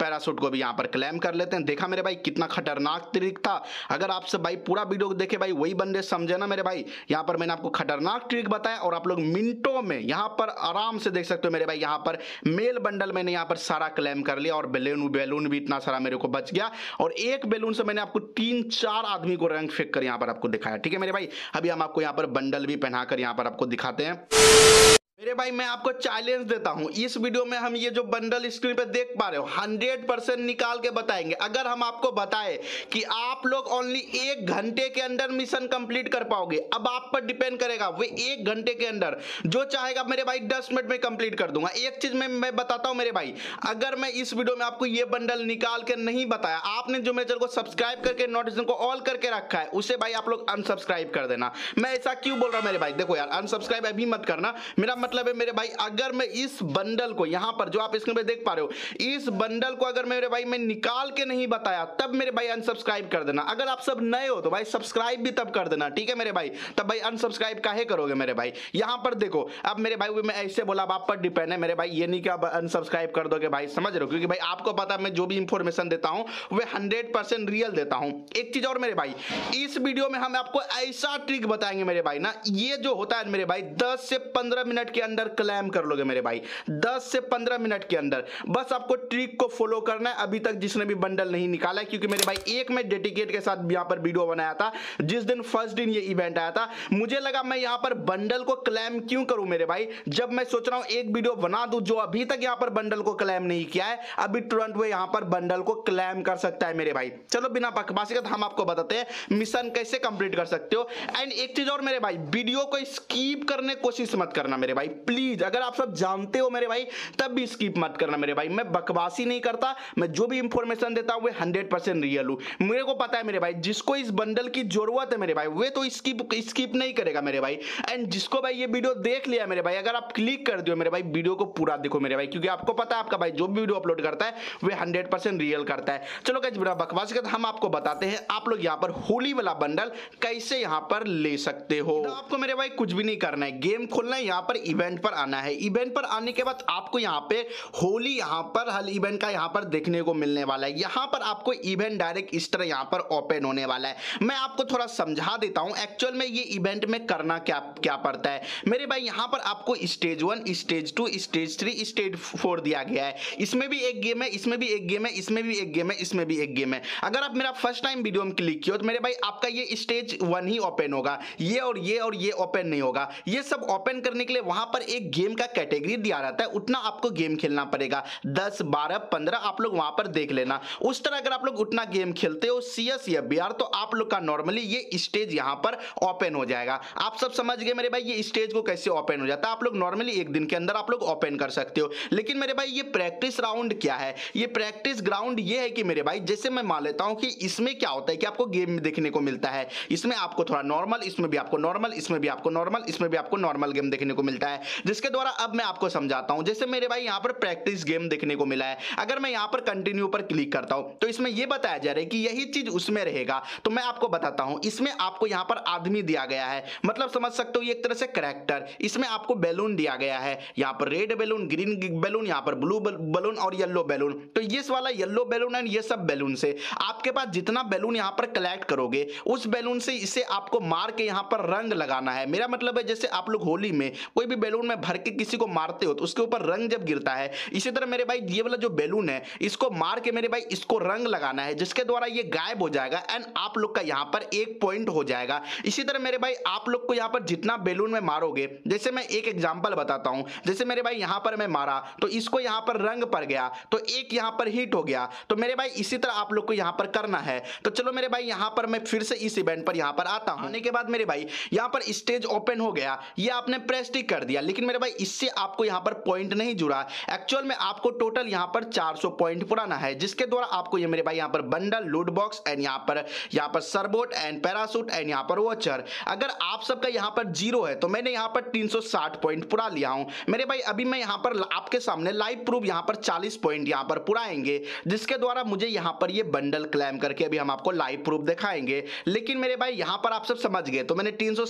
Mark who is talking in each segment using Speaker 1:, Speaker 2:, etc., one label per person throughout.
Speaker 1: Parachute को भी यहाँ पर क्लेम कर लेते हैं। देखा मेरे भाई कितना खतरनाक ट्रिक था। अगर आप सब भाई पूरा वीडियो देखे भाई, वही बंदे समझे ना मेरे भाई। यहाँ पर मैंने आपको खतरनाक ट्रिक बताया और आप लोग मिनटों में यहाँ पर आराम से देख सकते हो मेरे भाई, यहाँ पर मेल बंडल मैंने यहाँ पर सारा क्लेम कर लिया और बैलून बैलून भी इतना सारा मेरे को बच गया। और एक बैलून से मैंने आपको तीन, चार आदमी को रंग फेंक कर यहाँ पर आपको दिखाया। ठीक है मेरे भाई, अभी हम आपको यहाँ पर बंडल भी पहनाकर यहाँ पर आपको दिखाते हैं। मेरे भाई, मैं आपको चैलेंज देता हूँ। इस वीडियो में हम ये जो बंडल स्क्रीन पे देख पा रहे हो हंड्रेड परसेंट निकाल के बताएँगे। अगर हम आपको बताए कि आप लोग ओनली एक घंटे के अंदर मिशन कंप्लीट कर पाओगे, अब आप पर डिपेंड करेगा वो एक घंटे के अंदर। जो चाहेगा मेरे भाई, दस मिनट में कंप्लीट कर दूँगा। एक चीज़ में, मैं बताता हूँ मेरे भाई, अगर मैं इस वीडियो में आपको ये बंडल निकाल के नहीं बताया, आपने जो मेरे को सब्सक्राइब करके नोटिफिकेशन को ऑल करके रखा है, उसे भाई आप लोग अनसब्सक्राइब कर देना। मैं ऐसा क्यों बोल रहा हूँ मेरे भाई? देखो यार अनसब्सक्राइब अभी मत करना। मेरा मतलब है मेरे भाई, अगर मैं इस बंडल को, यहाँ पर जो आप स्क्रीन पे देख पा रहे हो, इस बंडल को अगर मेरे भाई मैं निकाल के नहीं बताया, तब मेरे भाई अनसब्सक्राइब कर देना। अगर आप सब नए हो तो भाई सब्सक्राइब भी तब कर देना, ठीक है मेरे भाई? तब भाई अनसब्सक्राइब काहे करोगे मेरे भाई? यहाँ पर देखो, अब मेरे भाई मैं ऐसे बोला आप पर डिपेंड है मेरे भाई, ये नहीं कि आप अनसब्सक्राइब कर दोगे भाई, समझ रहे हो? क्योंकि भाई आपको पता मैं जो भी इंफॉर्मेशन देता हूँ वह हंड्रेड परसेंट रियल देता हूँ। एक चीज़ और मेरे भाई, इस वीडियो में हम आपको ऐसा ट्रिक बताएँगे मेरे भाई ना, ये जो होता है मेरे भाई, दस से पंद्रह मिनट के अंदर क्लैम कर लोगे मेरे भाई। 10 से 15 मिनट के अंदर। बस आपको ट्रिक को फॉलो करना है। अभी तक जिसने भी बंडल नहीं निकाला है, क्योंकि मेरे भाई एक मैं डेडिकेट के साथ यहाँ पर वीडियो बनाया था, जिस दिन फ़र्स्ट दिन ये इवेंट आया था। मुझे लगा मैं यहाँ पर बंडल को क्लेम क्यों करूँ मेरे भाई? जब मैं सोच रहा हूँ एक वीडियो बना दूँ, जो अभी तक यहाँ पर बंडल को क्लेम नहीं किया है, अभी तुरंत वो यहाँ पर बंडल को क्लेम कर सकता है मेरे भाई। चलो बिना बकवासी का हम आपको बताते हैं मिशन कैसे कंप्लीट कर सकते हो। एंड एक चीज़ और मेरे भाई वीडियो को स्कीप करने कोशिश मत करना मेरे प्लीज़ अगर आप सब जानते हो मेरे भाई, तब भी स्किप मत करना मेरे भाई। मैं बकवासी नहीं करता, मैं जो भी इंफॉर्मेशन देता हूँ हंड्रेड परसेंट रियल हूँ। मेरे को पता है मेरे भाई, जिसको इस बंडल की ज़रूरत है मेरे भाई, वे तो स्किप स्किप नहीं करेगा मेरे भाई। एंड जिसको भाई ये वीडियो देख लिया मेरे भाई, अगर आप क्लिक कर दो मेरे भाई वीडियो को पूरा देखो मेरे भाई, क्योंकि आपको पता है आपका भाई, जो भी वीडियो अपलोड करता है, वे हंड्रेड रियल करता है। चलो क्या बिना बकवास कर हम आपको बताते हैं, आप लोग यहाँ पर होली वाला बंडल कैसे यहाँ पर ले सकते हो। आपको मेरे भाई कुछ भी नहीं करना है। गेम खोलना है, यहाँ पर इवेंट पर आना है। इवेंट पर आने के बाद आपको यहाँ पे होली यहाँ पर हल इवेंट का यहाँ पर देखने को मिलने वाला है। यहाँ पर आपको इवेंट डायरेक्ट इस तरह यहाँ पर ओपन होने वाला है। मैं आपको थोड़ा समझा देता हूँ एक्चुअल में ये इवेंट में करना क्या क्या पड़ता है। मेरे भाई, यहाँ पर आपको stage one stage two stage three stage four दिया गया है। इसमें भी एक गेम है, इसमें भी एक गेम है, इसमें भी एक गेम है, इसमें भी एक गेम है। अगर आप मेरा फ़र्स्ट टाइम वीडियो में क्लिक किया तो मेरे भाई, आपका ये स्टेज वन ही ओपन होगा। ये और ये और ये ओपन नहीं होगा। ये सब ओपन करने के लिए वहाँ पर एक गेम का कैटेगरी दिया रहता है, उतना आपको गेम खेलना पड़ेगा। दस, बारह, पंद्रह आप लोग वहाँ पर देख लेना। उस तरह अगर आप लोग उतना गेम खेलते हो सी एस या बी तो आप लोग का नॉर्मली ये स्टेज यहाँ पर ओपन हो जाएगा। आप सब समझ गए मेरे भाई, ये स्टेज को कैसे ओपन हो जाता है? आप लोग नॉर्मली एक दिन के अंदर आप लोग ओपन कर सकते हो। लेकिन मेरे भाई, ये प्रैक्टिस राउंड क्या है? ये प्रैक्टिस ग्राउंड ये है कि मेरे भाई, जैसे मैं मान लेता हूँ कि इसमें क्या होता है कि आपको गेम देखने को मिलता है। इसमें आपको थोड़ा नॉर्मल इसमें भी आपको नॉर्मल इसमें भी आपको नॉर्मल इसमें भी आपको नॉर्मल गेम देखने को मिलता है। जिसके द्वारा अब मैं आपको समझाता हूँ। जैसे मेरे भाई यहाँ पर प्रैक्टिस गेम देखने को मिला है। अगर मैं यहाँ पर कंटिन्यू पर क्लिक करता हूँ तो इसमें यह बताया जा रहा है कि यही चीज़ उसमें रहेगा। तो मैं आपको बताता हूँ, इसमें आपको यहाँ पर आदमी दिया गया है। मतलब समझ सकते हो एक तरह से करेक्टर इसमें आपको बैलून दिया गया है। यहाँ पर रेड बैलून ग्रीन बैलून यहाँ पर ब्लू बैलून और येलो बैलून तो ये वाला येलो बैलून एंड ये सब बैलून से आपके पास जितना बैलून यहाँ पर कलेक्ट करोगे, उस बैलून से इसे आपको मार के यहाँ पर रंग लगाना है। मेरा मतलब है जैसे आप लोग होली में कोई भी बैलून में भर के किसी को मारते हो तो उसके ऊपर रंग जब गिरता है, इसी तरह मेरे भाई, ये वाला जो बैलून है, इसको मार के मेरे भाई, इसको रंग लगाना है, जिसके द्वारा ये गायब हो जाएगा एंड आप लोग का यहाँ पर एक पॉइंट हो जाएगा। इसी तरह मेरे भाई, आप लोग को यहाँ पर जितना बैलून में मारोगे, जैसे मैं एक एग्ज़ाम्पल बताता हूँ, जैसे मेरे भाई यहाँ पर मैं मारा तो इसको यहाँ पर रंग पड़ गया तो एक यहाँ पर हिट हो गया तो मेरे भाई, इसी तरह आप लोग को यहाँ पर करना है। तो चलो मेरे भाई, यहाँ पर मैं फिर से इस इवेंट पर यहाँ पर आता हूँ। आने के बाद मेरे भाई, यहाँ पर स्टेज ओपन हो गया, ये आपने प्रेस टिक कर दिया। लेकिन मेरे भाई इससे आपको यहाँ पर पॉइंट नहीं जुड़ा एक्चुअल में आपको टोटल यहाँ पर 400 पॉइंट पुराना है जिसके द्वारा आपको ये मेरे भाई यहाँ पर बंडल लूट बॉक्स एंड यहाँ पर यहाँ पर सरबोट एंड पैरासूट एंड यहाँ पर वॉचर अगर आप सबका यहाँ पर ज़ीरो है तो मैंने यहाँ पर 360 पॉइंट पुरा लिया हूँ मेरे भाई अभी मैं यहाँ पर आपके सामने लाइव प्रूफ यहाँ पर 40 पॉइंट यहाँ पर पुराएँगे जिसके द्वारा मुझे यहाँ पर ये बंडल क्लेम करके अभी हम आपको लाइव प्रूफ दिखाएँगे लेकिन मेरे भाई यहाँ पर आप सब समझ गए तो मैंने तीन सौ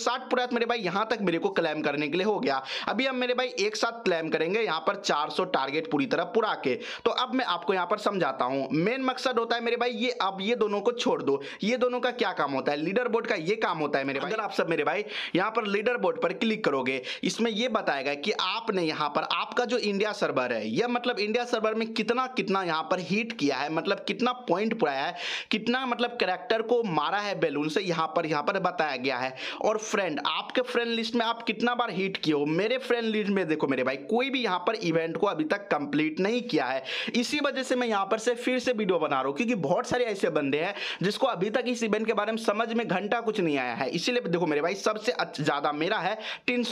Speaker 1: मेरे भाई यहाँ तक मेरे को क्लेम करने के लिए हो गया अभी हम मेरे भाई एक साथ क्लेम करेंगे, यहाँ पर 400 टारगेट पूरी तरह पूरा के। तो अब मैं आपको यहाँ पर समझाता हूँ। मेन मकसद होता है मेरे भाई, ये अब ये दोनों को छोड़ दो। ये दोनों का क्या काम होता है? लीडर बोर्ड का ये काम होता है मेरे भाई। अगर आप सब मेरे भाई, यहाँ पर लीडर बोर्ड पर क्लिक करोगे, इसमें ये बताएगा कि आपने यहाँ पर, आपका जो इंडिया सर्वर है, यह मतलब इंडिया सर्वर में कितना कितना यहाँ पर हीट किया है? मतलब कितना पॉइंट पुराया है? कितना मतलब करेक्टर को मारा है बैलून से? यहाँ पर यहाँ पर बताया गया है। और फ्रेंड आपके फ्रेंड लिस्ट में आप कितना बार हीट किए हो? मेरे फ्रेंड लिस्ट में देखो मेरे भाई, कोई भी यहाँ पर इवेंट को अभी तक कंप्लीट नहीं किया है। इसी वजह से मैं यहाँ पर से फिर से वीडियो बना रहा हूँ, क्योंकि बहुत सारे ऐसे बंदे हैं जिसको अभी तक इस इवेंट के बारे में समझ में घंटा कुछ नहीं आया है। इसीलिए देखो मेरे भाई, सबसे ज़्यादा मेरा है तीन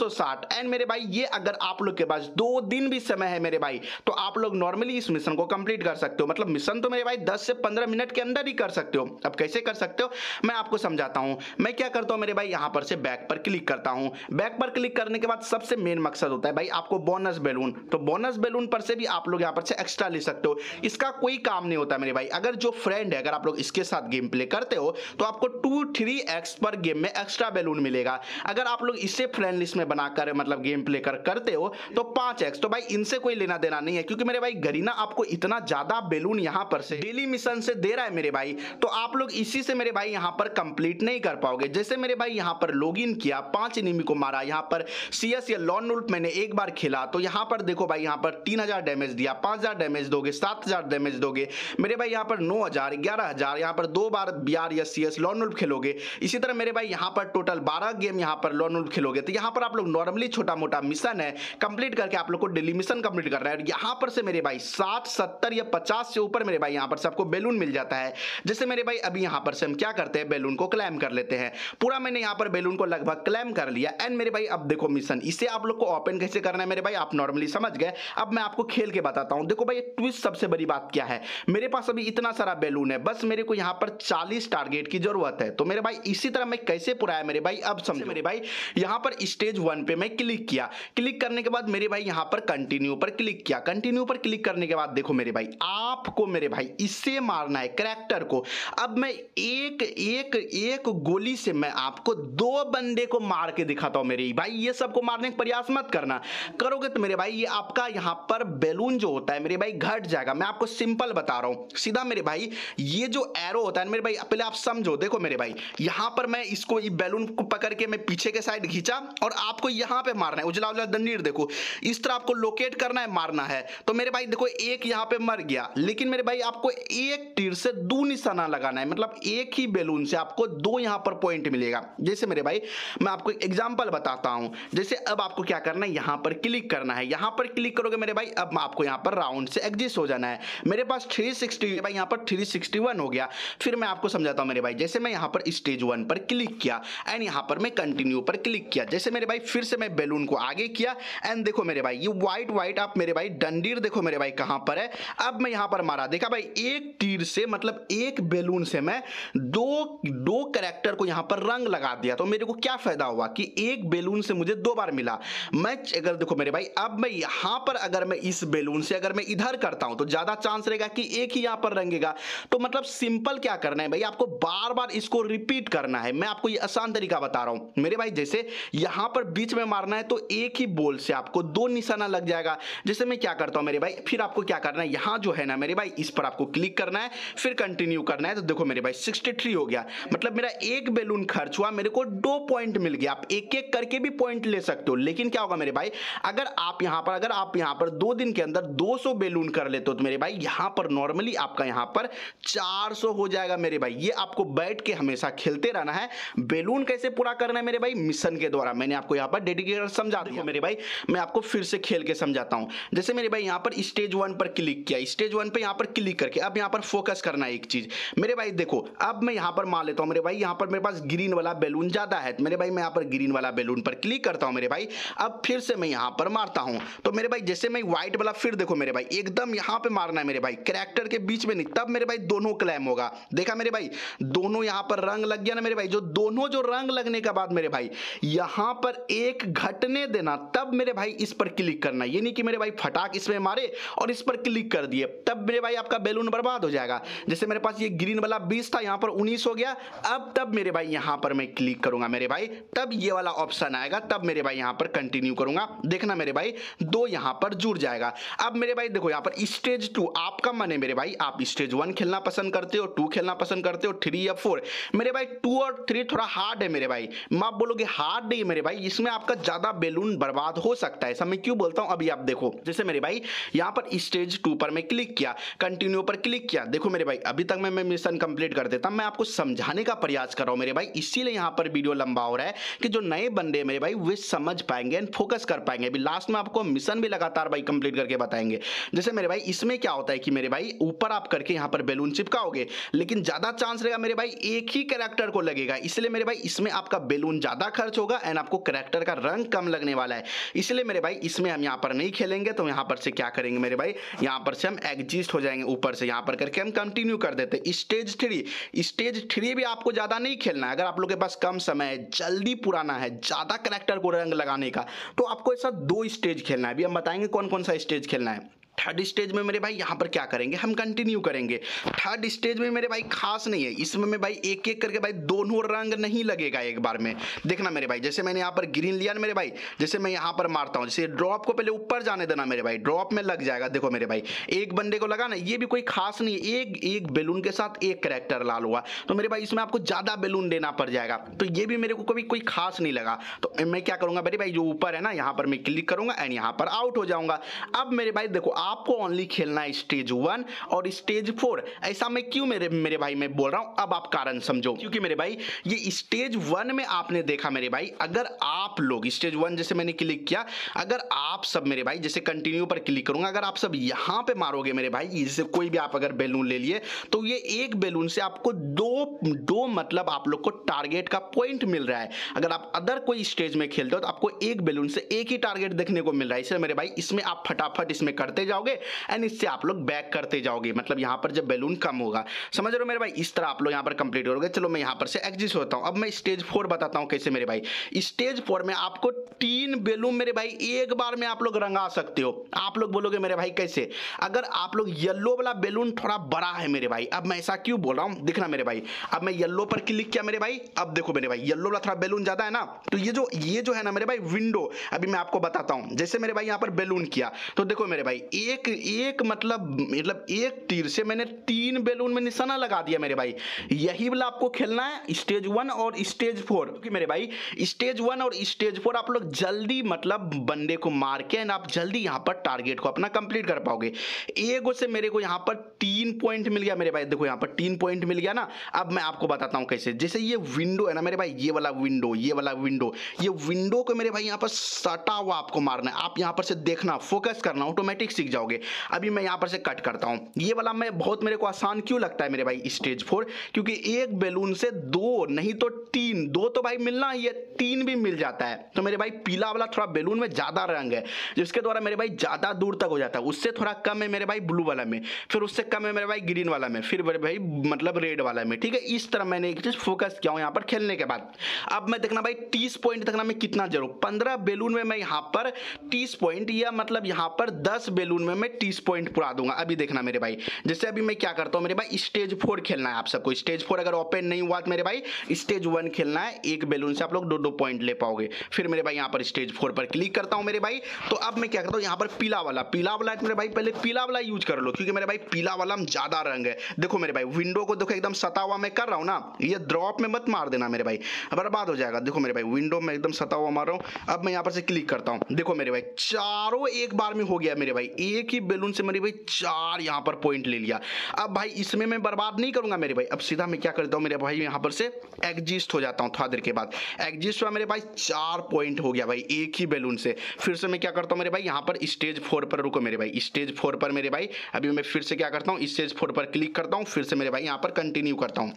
Speaker 1: एंड मेरे भाई, ये अगर आप लोग के पास दो दिन भी समय है मेरे भाई तो आप लोग नॉर्मली इस मिशन को कंप्लीट कर सकते हो। मतलब मिशन तो मेरे भाई दस से पंद्रह मिनट के अंदर ही कर सकते हो। अब कैसे कर सकते हो? मैं आपको समझाता हूँ। मैं क्या करता हूँ मेरे भाई, यहाँ पर से बैक पर क्लिक करता हूँ। बैक पर क्लिक करने के बाद सबसे मेन मकसद होता है। भाई, आपको बोनस बैलून तो बोनस बैलून पर से भी आप लोग यहाँ पर से एक्स्ट्रा ले सकते हो। इसका कोई काम नहीं होता मेरे भाई। अगर जो फ्रेंड है, अगर आप लोग इसके साथ गेम प्ले करते हो तो आपको टू थ्री एक्स पर गेम में एक्स्ट्रा बैलून मिलेगा। अगर आप लोग इसे फ्रेंड लिस्ट में बनाकर मतलब गेम प्ले कर, करते हो तो पाँच एक्स तो भाई, इनसे कोई लेना देना नहीं है, क्योंकि मेरे भाई, गरीना आपको इतना ज़्यादा बैलून यहाँ पर से डेली मिशन से दे रहा है मेरे भाई। तो आप लोग इसी से मेरे भाई यहाँ पर कंप्लीट नहीं कर पाओगे। जैसे मेरे भाई यहाँ पर लॉगिन किया, पाँच एनिमी को मारा, यहाँ पर या लॉन उल्ट मैंने एक बार खेला तो यहाँ पर देखो भाई यहाँ पर तीन हज़ार डैमेज दिया पाँच हज़ार डैमेज दोगे सात हज़ार डैमेज दोगे मेरे भाई यहाँ पर नौ हज़ार ग्यारह हज़ार यहाँ पर दो बार बिहार या सीएस लॉन उल्ट खेलोगे इसी तरह मेरे भाई यहाँ पर टोटल बारह गेम यहाँ पर लॉन उल्ट खेलोगे तो यहाँ पर आप लोग नॉर्मली छोटा मोटा मिशन है कंप्लीट करके आप लोग को डेली मिशन कंप्लीट कर रहा है यहाँ पर से मेरे भाई साठ सत्तर या पचास से ऊपर मेरे भाई यहाँ पर सबको बैलून मिल जाता है जैसे मेरे भाई अभी यहाँ पर से हम क्या करते हैं बैलून को क्लेम कर लेते हैं पूरा मैंने यहाँ पर बैलून को लगभग क्लेम कर लिया एंड मेरे भाई अब देखो मिशन इसे आप लोग को ओपन कैसे करना है? मेरे भाई आप नॉर्मली समझ गए। अब मैं आपको खेल के बताता हूँ। देखो भाई ट्विस्ट सबसे बड़ी बात क्या है? मेरे पास अभी इतना सारा बैलून है। बस मेरे को यहाँ पर चालीस टारगेट की ज़रूरत है। तो मेरे भाई इसी तरह मैं कैसे पुराया मेरे भाई? अब समझे। मेरे भाई यहाँ पर स्टेज वन पे मैं क्लिक किया। क्लिक करने के बाद मेरे भाई यहाँ पर कंटिन्यू पर क्लिक किया। कंटिन्यू पर क्लिक करने के बाद देखो मेरे भाई आपको मेरे भाई इससे मारना है करेक्टर को। अब मैं एक एक एक गोली से मैं आपको दो बंदे को मार के दिखाता हूँ मेरे भाई। ये सबको मारने प्रयास मत करना। करोगे तो मेरे भाई, ये आपका यहाँ पर बैलून जो होता है, मेरे भाई घट जाएगा। मैं आपको सिंपल बता रहा हूँ। सीधा मेरे भाई, ये जो एरो होता है मेरे भाई, पहले आप समझो। देखो मेरे भाई, यहाँ पर मैं इसको बैलून को पकड़ के मैं पीछे के साइड खींचा और आपको यहाँ पे मारना है। उजला उजला दंडीर देखो, इस तरह आपको लोकेट करना है, मारना है। तो मेरे भाई देखो, एक यहाँ पे मर गया। लेकिन मेरे भाई, आपको एक तीर से दो निशाना लगाना है। मतलब एक ही बैलून से आपको दो यहाँ पर पॉइंट मिलेगा। जैसे मेरे भाई, मैं आपको एग्जांपल बताता हूँ। जैसे अब आपको क्या करना है? यहाँ पर क्लिक करना है। यहाँ पर क्लिक करोगे मेरे भाई, अब आपको यहाँ पर राउंड से एग्जिस्ट हो जाना है। मेरे पास 360 भाई यहाँ पर 361 हो गया। फिर मैं आपको समझाता हूँ मेरे भाई, जैसे मैं यहाँ पर स्टेज वन पर क्लिक किया एंड यहाँ पर मैं कंटिन्यू पर क्लिक किया। जैसे मेरे भाई, फिर से मैं बैलून को आगे किया एंड देखो मेरे भाई, ये व्हाइट व्हाइट आप मेरे भाई, डंडीर देखो मेरे भाई कहाँ पर है। अब मैं यहाँ पर मारा। देखा भाई, एक तीर से मतलब एक बैलून से मैं दो दो करेक्टर को यहाँ पर रंग लगा दिया। तो मेरे को क्या फ़ायदा हुआ कि एक बैलून से मुझे दो बार मिला। मैं अगर देखो मेरे भाई, अब मैं यहाँ पर अगर मैं इस बैलून से अगर मैं इधर करता हूँ तो ज़्यादा चांस रहेगा कि एक ही यहाँ पर रंगेगा। तो मतलब सिंपल क्या करना है भाई, आपको बार बार इसको रिपीट करना है। मैं आपको ये आसान तरीका बता रहा हूँ। मेरे भाई, जैसे यहाँ पर बीच में मारना है तो एक ही बोल से आपको दो निशाना लग जाएगा। जैसे मैं क्या करता हूँ मेरे भाई, फिर आपको क्या करना है, यहाँ जो है ना मेरे भाई, इस पर आपको क्लिक करना है, फिर कंटिन्यू करना है। तो देखो मेरे भाई 63 हो गया। मतलब मेरा एक बैलून खर्च हुआ, मेरे को दो पॉइंट मिल गया। आप एक एक करके भी पॉइंट ले सकते हो लेकिन क्या होगा मेरे भाई अगर आप यहाँ पर अगर आप यहाँ पर दो दिन के अंदर 200 बैलून कर लेते हो तो मेरे भाई यहाँ पर नॉर्मली आपका यहाँ पर 400 हो जाएगा मेरे भाई ये आपको बैठ के हमेशा खेलते रहना है बैलून कैसे पूरा करना है मेरे भाई मिशन के द्वारा मैंने आपको यहाँ पर डेडिकेटर समझा दिया मेरे भाई मैं आपको फिर से खेल के समझाता हूँ जैसे मेरे भाई यहाँ पर स्टेज वन पर क्लिक किया स्टेज वन पर यहाँ पर क्लिक करके अब यहाँ पर फोकस करना है एक चीज़ मेरे भाई देखो अब मैं यहाँ पर मान लेता हूँ मेरे भाई यहाँ पर मेरे पास ग्रीन वाला बैलून ज़्यादा है मेरे भाई मैं यहाँ पर ग्रीन वाला बैलून पर क्लिक करता हूँ मेरे भाई अब फिर से मैं यहाँ पर मारता हूँ। तो मेरे भाई, जैसे मैं व्हाइट वाला, फिर देखो मेरे भाई, एकदम यहाँ पे मारना है मेरे भाई। करेक्टर के बीच में नहीं, तब मेरे भाई दोनों क्लैम होगा। देखा मेरे भाई, दोनों यहाँ पर रंग लग गया ना मेरे भाई, जो दोनों, जो रंग लगने के बाद मेरे भाई, यहाँ पर एक घटने देना, तब मेरे भाई इस पर क्लिक करना। ये नहीं कि मेरे भाई फटाक इसमें मारे और इस पर क्लिक कर दिए, तब मेरे भाई आपका बैलून बर्बाद हो जाएगा। जैसे मेरे पास ये ग्रीन वाला बीस था, यहाँ पर उन्नीस हो गया, अब तब मेरे भाई यहाँ पर मैं क्लिक करूँगा मेरे भाई, तब ये वाला ऑप्शन आएगा, तब मेरे भाई यहाँ पर कंटिन्यू करूँगा। देखना मेरे भाई, दो यहाँ पर जुड़ जाएगा। अब मेरे भाई देखो, यहाँ पर स्टेज टू आपका मन है मेरे भाई। आप स्टेज वन खेलना पसंद करते हो टू खेलना पसंद करते हो थ्री या फोर मेरे भाई टू और थ्री थोड़ा हार्ड है मेरे भाई। आप बोलोगे हार्ड नहीं मेरे भाई, इसमें आपका ज़्यादा बेलून बर्बाद हो सकता है। ऐसा मैं क्यों बोलता हूँ? अभी आप देखो, जैसे मेरे भाई, यहाँ पर स्टेज टू पर मैं क्लिक किया कंटिन्यू पर क्लिक किया। देखो मेरे भाई, अभी तक मैं मिशन कंप्लीट कर देता मैं आपको समझाने का प्रयास कर रहा हूँ मेरे भाई, इसीलिए यहाँ पर वीडियो लंबा हो रहा है कि जो नए बंदे मेरे भाई, वे समझ पाएँगे एंड फोकस कर पाएँगे। अभी लास्ट में आपको मिशन भी लगातार भाई कंप्लीट करके बताएँगे। जैसे मेरे भाई, इसमें क्या होता है कि मेरे भाई, ऊपर आप करके यहाँ पर बैलून चिपकाओगे, लेकिन ज़्यादा चांस रहेगा मेरे भाई, एक ही कैरेक्टर को लगेगा। इसलिए मेरे भाई, इसमें आपका बैलून ज़्यादा खर्च होगा एंड आपको कैरेक्टर का रंग कम लगने वाला है। इसलिए मेरे भाई, इसमें हम यहाँ पर नहीं खेलेंगे तो यहाँ पर से क्या करेंगे मेरे भाई, यहाँ पर से हम एग्जिस्ट हो जाएँगे ऊपर से। यहाँ पर करके हम कंटिन्यू कर देते स्टेज थ्री स्टेज थ्री भी आपको ज़्यादा नहीं खेलना है। अगर आप लोग के पास कम समय है, जल्दी पुराना है, ज़्यादा करेक्टर को रंग लगाने का। तो आपको ऐसा दो स्टेज खेलना है। अभी हम बताएँगे कौन कौन सा स्टेज खेलना है। थर्ड स्टेज में मेरे भाई यहाँ पर क्या करेंगे? हम कंटिन्यू करेंगे। थर्ड स्टेज में मेरे भाई खास नहीं है। इसमें मैं भाई एक एक करके भाई दोनों रंग नहीं लगेगा एक बार में। देखना मेरे भाई, जैसे मैंने यहाँ पर ग्रीन लिया ना मेरे भाई, जैसे मैं यहाँ पर मारता हूँ, जैसे ड्रॉप को पहले ऊपर जाने देना मेरे भाई ड्रॉप में लग जाएगा। देखो मेरे भाई, एक बंदे को लगा ना, ये भी कोई खास नहीं है। एक एक बैलून के साथ एक करेक्टर लाल हुआ। तो मेरे भाई, इसमें आपको ज़्यादा बैलून देना पड़ जाएगा। तो ये भी मेरे को कभी कोई खास नहीं लगा। तो मैं क्या करूँगा मेरे भाई जो ऊपर है ना, यहाँ पर मैं क्लिक करूँगा एंड यहाँ पर आउट हो जाऊँगा। अब मेरे भाई देखो आपको ओनली खेलना है स्टेज वन और स्टेज फोर ऐसा मैं क्यों मेरे मेरे भाई मैं बोल रहा हूँ? अब आप कारण समझो। क्योंकि मेरे भाई, ये स्टेज वन में आपने देखा मेरे भाई, अगर आप लोग स्टेज वन जैसे मैंने क्लिक किया, अगर आप सब मेरे भाई, जैसे कंटिन्यू पर क्लिक करूँगा, अगर आप सब यहाँ पे मारोगे मेरे भाई जैसे कोई भी आप अगर बैलून ले लिए तो ये एक बैलून से आपको दो दो मतलब आप लोग को टारगेट का पॉइंट मिल रहा है। अगर आप अदर कोई स्टेज में खेलते हो तो आपको एक बैलून से एक ही टारगेट देखने को मिल रहा है। इसलिए मेरे भाई, इसमें आप फटाफट इसमें करते जाओगे एंड इससे आप लोग बैक करते जाओगे। मतलब यहाँ पर जब बैलून कम होगा, समझ रहे हो मेरे भाई? इस तरह आप लोग यहाँ पर कंप्लीट करोगे चलो मैं यहाँ पर से एग्जिस्ट होता हूँ। अब मैं स्टेज फोर बताता हूँ कैसे मेरे भाई। स्टेज फोर में आपको तीन बैलून मेरे भाई एक बार में आप लोग रंगा सकते हो। आप लोग बोलोगे मेरे भाई कैसे? अगर आप लोग येल्लो वाला बैलून थोड़ा बड़ा है मेरे भाई, अब मैं ऐसा क्यों बोल रहा हूँ? दिखना मेरे भाई। अब मैं येल्लो पर क्लिक किया मेरे भाई। अब देखो मेरे भाई येल्लो वाला थोड़ा बैलून ज़्यादा है ना तो ये जो ये जो है ना मेरे भाई विंडो अभी मैं आपको बताता हूँ। जैसे मेरे भाई यहाँ पर बैलून किया तो देखो मेरे भाई एक एक मतलब मतलब एक तीर से मैंने तीन बैलून में निशाना लगा दिया मेरे भाई। यही वाला आपको खेलना है, स्टेज वन और स्टेज फोर। क्योंकि मेरे भाई, स्टेज वन और स्टेज फोर आप लोग जल्दी मतलब बंदे को मार के एंड आप जल्दी यहाँ पर टारगेट को अपना कंप्लीट कर पाओगे। एक से मेरे को यहाँ पर तीन पॉइंट मिल गया मेरे भाई। देखो यहाँ पर तीन पॉइंट मिल गया ना, अब मैं आपको बताता हूँ कैसे। जैसे ये विंडो है ना मेरे भाई, ये वाला विंडो, ये वाला विंडो, ये विंडो को मेरे भाई यहाँ पर सटा हुआ आपको मारना है। आप यहाँ पर से देखना, फोकस करना ऑटोमेटिक सीख जाओगे। अभी मैं यहाँ पर से कट करता हूँ। ये वाला मैं बहुत मेरे को आसान क्यों लगता है मेरे भाई स्टेज फोर क्योंकि एक बैलून से दो, नहीं तो तीन। दो तो भाई मिलना ही है, तीन भी मिल जाता है। तो मेरे भाई पीला वाला थोड़ा बैलून में ज़्यादा रंग है, जिसके द्वारा मेरे भाई ज़्यादा दूर तक हो जाता है। उससे थोड़ा कम है मेरे भाई ब्लू वाला में, फिर उससे कम है मेरे भाई ग्रीन वाला में, फिर मेरे भाई मतलब रेड वाला में। ठीक है, इस तरह मैंने एक चीज़ फोकस किया हूँ यहाँ पर खेलने के बाद। अब मैं देखना भाई, तीस पॉइंट देखना मैं कितना ज़रूर, पंद्रह बैलून में मैं यहाँ पर तीस पॉइंट या मतलब यहाँ पर दस बैलून में मैं तीस पॉइंट पुरा दूँगा। अभी देखना मेरे भाई। जैसे अभी मैं क्या करता हूँ, मेरे भाई स्टेज फोर खेलना है आप सबको। स्टेज फोर अगर ओपन नहीं हुआ तो मेरे भाई स्टेज वन खेलना है। एक बैलून से आप लोग दो दो पॉइंट ले पाओगे। फिर मेरे भाई यहाँ पर स्टेज फोर पर क्लिक करता हूँ मेरे भाई। तो अब मैं क्या करता हूँ, यहाँ पर पीला वाला। पीला वाला मेरे भाई, पहले पीला वाला यूज़ कर लो, क्योंकि मेरे भाई पीला वाला में ज़्यादा रंग है। देखो मेरे भाई विंडो को देखो एकदम सता हुआ मैं कर रहा हूँ ना। ये ड्रॉप में मत मार देना मेरे भाई। बर्बाद हो जाएगा। देखो मेरे भाई विंडो में एकदम सता हुआ मार रहा हूँ। अब मैं यहाँ पर से क्लिक करता हूँ। देखो मेरे भाई, चारों एक बार में हो गया मेरे भाई। एक ही बैलून से मेरे भाई चार यहाँ पर पॉइंट ले लिया। अब भाई इसमें मैं बर्बाद नहीं करूँगा मेरे भाई। अब सीधा मैं क्या करता हूँ, मेरे भाई यहाँ पर से एग्जिस्ट हो जाता हूँ थोड़ा देर के बाद। एग्जिस्ट हुआ मेरे भाई चार पॉइंट हो गया भाई, एक ही बैलून से। फिर से मैं क्या करता हूँ मेरे भाई, यहाँ पर स्टेज फोर पर रुको मेरे भाई। स्टेज फोर पर मेरे भाई, अभी मैं फिर से क्या करता हूँ स्टेज फोर पर क्लिक करता हूँ, फिर से मेरे भाई यहाँ पर कंटिन्यू करता हूँ।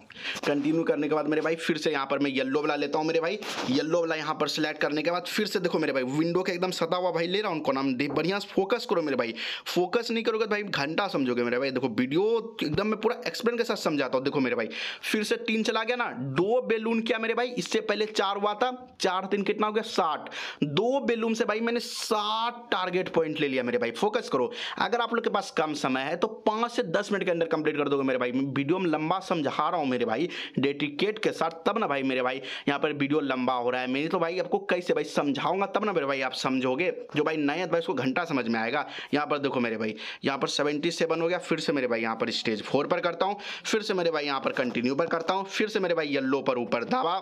Speaker 1: कंटिन्यू करने के बाद मेरे भाई फिर से यहाँ पर मैं येल्लो वाला लेता हूँ मेरे भाई। येल्लो वाला यहाँ पर सिलेक्ट करने के बाद फिर से देखो मेरे भाई विंडो के एकदम सता हुआ भाई, ले रहा हूँ उनको नाम बढ़िया फोकस करो मेरे भाई। फोकस नहीं करोगे तो भाई घंटा समझोगे मेरे भाई। देखो वीडियो एकदम मैं पूरा एक्सप्लेन के साथ समझाता हूँ। देखो मेरे भाई, फिर से तीन चला गया ना। दो बेलून किया मेरे भाई, इससे पहले चार हुआ था। चार तीन कितना हो गया? साठ। दो बेलून से भाई मैंने साठ टारगेट पॉइंट ले लिया मेरे भाई। फोकस करो। अगर आप लोग के पास कम समय है तो पाँच से दस मिनट के अंदर कंप्लीट कर दोगे मेरे भाई। वीडियो में लंबा समझा रहा हूँ मेरे भाई। डेडिकेट के साथ तब ना भाई मेरे भाई, यहाँ पर वीडियो लंबा हो रहा है। मेरी तो भाई आपको कैसे भाई समझाऊँगा तब ना मेरे भाई आप समझोगे। जो भाई नए भाई उसको घंटा समझ में आएगा। यहाँ पर देखो मेरे भाई यहाँ पर सेवेंटी सेवन हो गया फिर से मेरे भाई यहाँ पर स्टेज फोर पर करता हूँ फिर से मेरे भाई यहाँ पर कंटिन्यू पर करता हूँ फिर से मेरे भाई येल्लो पर ऊपर दावा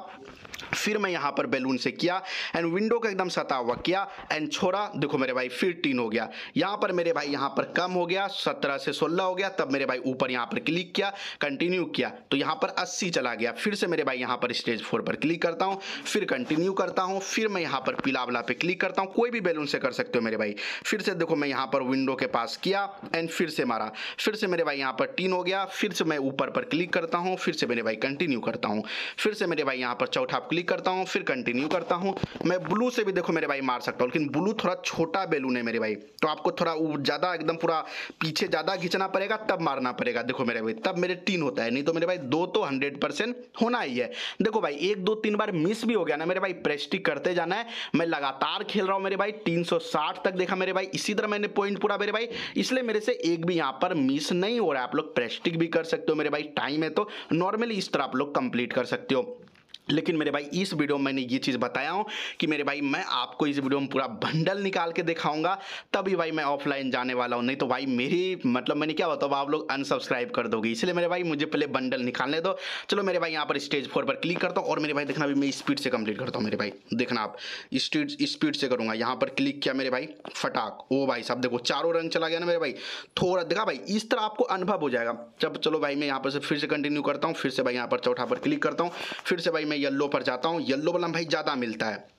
Speaker 1: फिर मैं यहाँ पर बैलून से किया एंड विंडो का एकदम सता हुआ किया एंड छोड़ा देखो मेरे भाई फिर तीन हो गया यहाँ पर मेरे भाई यहाँ पर कम हो गया सत्रह से सोलह हो गया तब मेरे भाई ऊपर यहाँ पर क्लिक किया कंटिन्यू किया तो यहाँ पर अस्सी चला गया फिर से मेरे भाई यहाँ पर स्टेज फोर पर क्लिक करता हूँ फिर कंटिन्यू करता हूँ फिर मैं यहाँ पर पीला वाला पे क्लिक करता हूँ कोई भी बैलून से कर सकते हो मेरे भाई फिर से देखो मैं यहाँ पर विंडो के पास किया एंड फिर से मारा। फिर से मेरे भाई यहाँ पर तीन हो गया। फिर से मैं ऊपर पर क्लिक करता हूँ। फिर से मेरे भाई कंटिन्यू करता हूँ। फिर से मेरे भाई यहाँ पर चौथा क्लिक करता हूँ। फिर कंटिन्यू करता हूँ। मैं ब्लू से भी देखो मेरे भाई मार सकता हूँ, लेकिन ब्लू थोड़ा छोटा बैलून है मेरे भाई। तो आपको थोड़ा ज़्यादा एकदम पूरा पीछे ज़्यादा खींचना पड़ेगा, तब मारना पड़ेगा। देखो मेरे भाई, तब मेरे तीन होता है। नहीं तो मेरे भाई दो तो हंड्रेड परसेंट होना ही है। देखो भाई, एक, दो, तीन बार मिस भी हो गया ना मेरे भाई। प्रेस्टिक करते जाना है। मैं लगातार खेल रहा हूँ मेरे भाई। तीन सौ साठ तक देखा मेरे भाई। इसी तरह मैंने पॉइंट पूरा मेरे भाई। इसलिए मेरे से एक भी यहाँ पर मिस नहीं हो रहा। है आप लोग प्रेस्टिक भी कर सकते हो मेरे भाई। टाइम है तो नॉर्मली इस तरह आप लोग कंप्लीट कर सकते हो। लेकिन मेरे भाई, इस वीडियो में मैंने ये चीज़ बताया हूँ कि मेरे भाई, मैं आपको इस वीडियो में पूरा बंडल निकाल के दिखाऊँगा। तभी भाई मैं ऑफलाइन जाने वाला हूँ, नहीं तो भाई मेरी मतलब मैंने क्या बताऊँ, आप लोग अनसब्सक्राइब कर दोगे। इसलिए मेरे भाई, मुझे पहले बंडल निकालने दो। चलो मेरे भाई, यहाँ पर स्टेज फोर पर क्लिक करता हूँ और मेरे भाई, देखना भी मैं स्पीड से कंप्लीट करता हूँ मेरे भाई। देखना आप स्पीड स्पीड से करूँगा। यहाँ पर क्लिक किया मेरे भाई, फटाक। ओ भाई साहब, देखो, चारों रंग चला गया ना मेरे भाई। थोड़ा, देखा भाई, इस तरह आपको अनुभव हो जाएगा। जब, चलो भाई, मैं यहाँ पर से फिर से कंटिन्यू करता हूँ, फिर से भाई यहाँ पर चौथा पर क्लिक करता हूँ, फिर से भाई मैं येल्लो पर जाता हूँ येल्लो वाला भाई ज़्यादा मिलता है।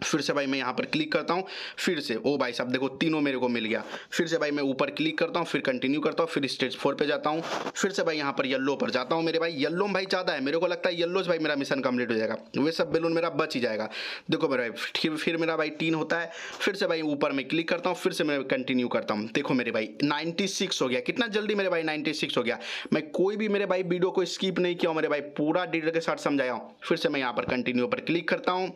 Speaker 1: फिर से भाई मैं यहाँ पर क्लिक करता हूँ, फिर से, ओ भाई साहब देखो तीनों मेरे को मिल गया। फिर से भाई मैं ऊपर क्लिक करता हूँ, फिर कंटिन्यू करता हूँ, फिर स्टेज फोर पे जाता हूँ। फिर से भाई यहाँ पर येल्लो पर जाता हूँ मेरे भाई। येल्लो में भाई ज़्यादा है, मेरे को लगता है येल्लो से भाई मेरा मिशन कंप्लीट हो जाएगा। वे सब बेलून मेरा बच ही जाएगा। देखो मेरा भाई, फिर फिर मेरा भाई तीन होता है, फिर से भाई ऊपर मैं क्लिक करता हूँ, फिर से मैं कंटिन्यू करता हूँ। देखो मेरे भाई नाइन्टी हो गया। कितना जल्दी मेरे भाई नाइन्टी हो गया। मैं कोई भी मेरे भाई वीडियो को स्कीप नहीं किया मेरे भाई पूरा डिटेल के साथ समझाया हूँ। फिर से मैं यहाँ पर कंटिन्यू पर क्लिक करता हूँ।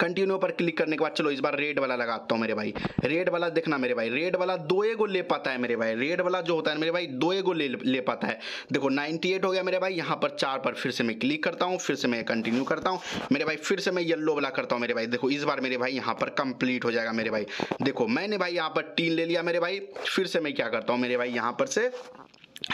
Speaker 1: कंटिन्यू पर क्लिक करने के बाद चलो इस बार रेड वाला लगाता हूँ मेरे भाई। रेड वाला देखना मेरे भाई। रेड वाला दो एगो ले पाता है मेरे भाई। रेड वाला जो होता है मेरे भाई दो एगो ले ले पाता है। देखो 98 हो गया मेरे भाई। यहाँ पर चार पर फिर से मैं क्लिक करता हूँ, फिर से मैं कंटिन्यू करता हूँ। मेरे भाई, फिर से मैं येल्लो वाला करता हूँ मेरे भाई। देखो, इस बार मेरे भाई यहाँ पर कंप्लीट हो जाएगा मेरे भाई। देखो, मैंने भाई यहाँ पर टीन ले लिया मेरे भाई। फिर से मैं क्या करता हूँ मेरे भाई, यहाँ पर से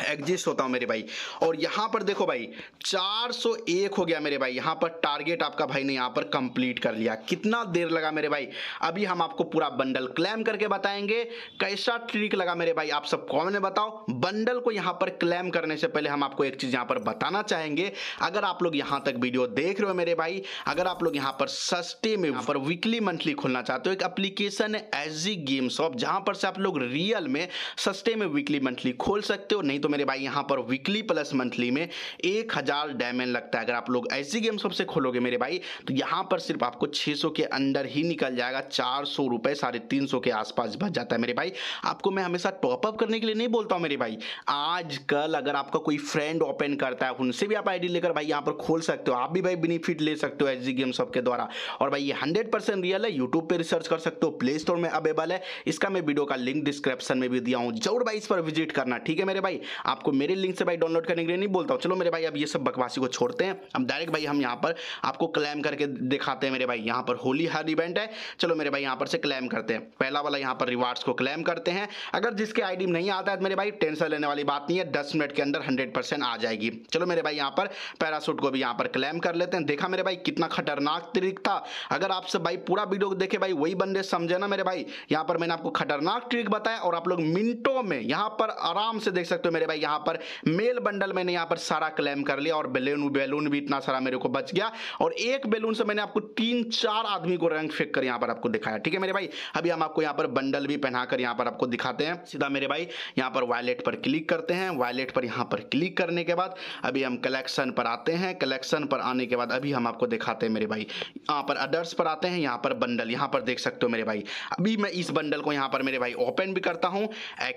Speaker 1: एग्जिस्ट होता हूँ मेरे भाई। और यहाँ पर देखो भाई 401 हो गया मेरे भाई। यहाँ पर टारगेट आपका भाई ने यहाँ पर कंप्लीट कर लिया। कितना देर लगा मेरे भाई? अभी हम आपको पूरा बंडल क्लेम करके बताएँगे। कैसा ट्रिक लगा मेरे भाई? आप सब कॉमेंट में बताओ। बंडल को यहाँ पर क्लेम करने से पहले हम आपको एक चीज़ यहाँ पर बताना चाहेंगे। अगर आप लोग यहाँ तक वीडियो देख रहे हो मेरे भाई अगर आप लोग यहाँ पर सस्ते में यहाँ पर वीकली मंथली खोलना चाहते हो एक अप्लीकेशन है एस गेम शॉप जहाँ पर से आप लोग रियल में सस्ते में वीकली मंथली खोल सकते हो। नहीं तो मेरे भाई, यहाँ पर वीकली प्लस मंथली में एक हज़ार डायमंड लगता है। अगर आप लोग ऐसी गेम सबसे खोलोगे मेरे भाई तो यहाँ पर सिर्फ़ आपको 600 के अंदर ही निकल जाएगा। चार सौ रुपये साढ़े तीन सौ के आसपास बच जाता है मेरे भाई। आपको मैं हमेशा टॉपअप करने के लिए नहीं बोलता हूँ मेरे भाई। आज कल अगर आपका कोई फ्रेंड ओपन करता है, उनसे भी आप आईडी लेकर भाई यहाँ पर खोल सकते हो। आप भी भाई बेनिफिट ले सकते हो एच गेम सब के द्वारा। और भाई ये हंड्रेड परसेंट रियल है। यूट्यूब पर रिसर्च कर सकते हो। प्ले स्टोर में अवेलेबल है। इसका मैं वीडियो का लिंक डिस्क्रिप्शन में भी दिया हूँ। ज़रूर भाई इस पर विज़िट करना, ठीक है मेरे भाई? आपको मेरे लिंक से भाई डाउनलोड करने के लिए नहीं बोलता हूँ। चलो मेरे भाई, अब ये सब बकवासी को छोड़ते हैं। अब डायरेक्ट भाई हम यहाँ पर आपको क्लेम करके दिखाते हैं मेरे भाई। यहाँ पर होली हर इवेंट है। चलो मेरे भाई, यहाँ पर से क्लेम करते हैं। पहला वाला यहाँ पर रिवार्ड्स को क्लेम करते हैं। अगर जिसके आईडी नहीं आता है तो मेरे भाई टेंशन लेने वाली बात नहीं है। दस मिनट के अंदर हंड्रेड आ जाएगी। चलो मेरे भाई, यहाँ पर पैरासूट को भी यहाँ पर क्लेम कर लेते हैं। देखा मेरे भाई, कितना खतरनाक ट्रिक था। अगर आप सब भाई पूरा वीडियो देखे भाई, वही बंदे समझे ना मेरे भाई। यहाँ पर मैंने आपको खतरनाक ट्रिक बताया और आप लोग मिनटों में यहाँ पर आराम से देख सकते हो मेरे भाई यहाँ पर मेल बंडल मैंने यहाँ पर सारा क्लेम कर लिया और बैलून बैलून भी इतना सारा मेरे को बच गया और एक बैलून से मैंने आपको तीन चार आदमी को रंग फेंक कर यहाँ पर आपको दिखाया ठीक है मेरे भाई अभी हम आपको यहाँ पर बंडल भी पहनाकर यहाँ पर आपको दिखाते हैं सीधा मेरे भाई यहाँ पर वॉलेट पर क्लिक करते हैं वॉलेट पर यहाँ पर क्लिक करने के बाद अभी हम कलेक्शन पर आते हैं कलेक्शन पर आने के बाद अभी हम आपको दिखाते हैं मेरे भाई यहाँ पर अदर्स पर आते हैं यहाँ पर बंडल यहाँ पर देख सकते हो मेरे भाई अभी मैं इस बंडल को यहाँ पर मेरे भाई ओपन भी करता हूँ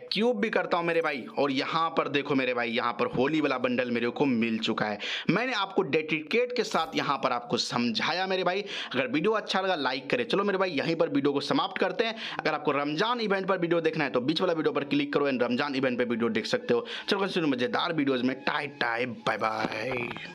Speaker 1: क्यूब भी करता हूँ मेरे भाई और यहाँ पर देखो मेरे भाई, यहाँ पर होली वाला बंडल मेरे को मिल चुका है। मैंने आपको डेडिकेट के साथ यहाँ पर आपको समझाया मेरे भाई। अगर वीडियो अच्छा लगा, लाइक करें। चलो मेरे भाई, यहीं पर वीडियो को समाप्त करते हैं। अगर आपको रमज़ान इवेंट पर वीडियो देखना है तो बीच वाला वीडियो पर क्लिक करो एंड रमज़ान इवेंट पर वीडियो देख सकते हो। चलो मज़ेदार वीडियोज़ में। टाइट टाइप बाय बाय।